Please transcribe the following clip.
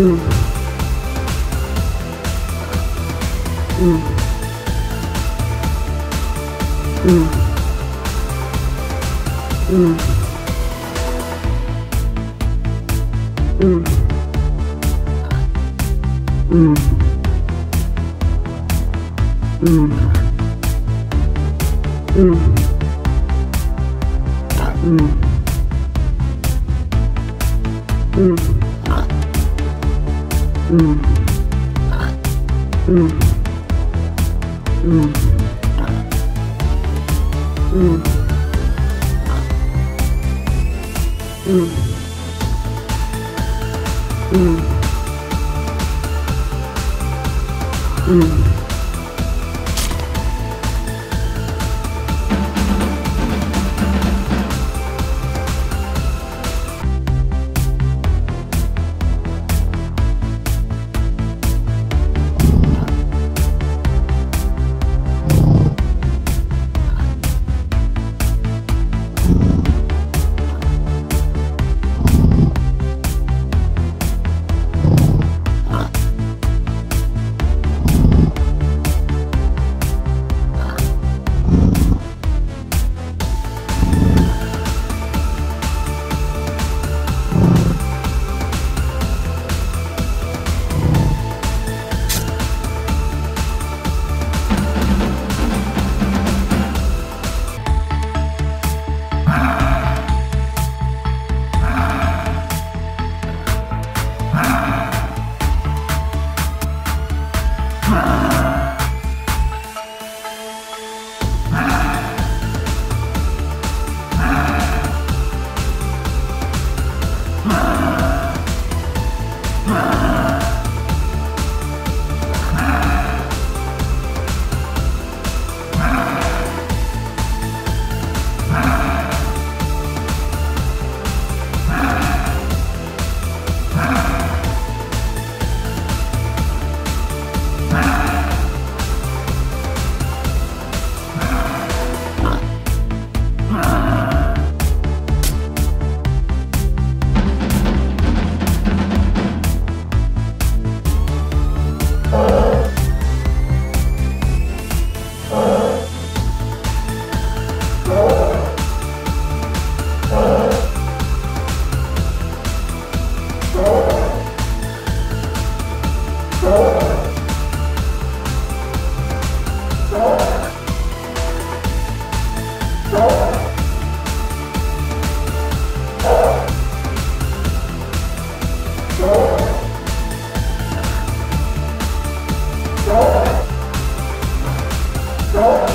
Mm. Mm. Mm. ừ. Ừ. Ừ. Ừ. Ừ. Ừ. Ừ. Ừ. Ừ. Ừ. 있고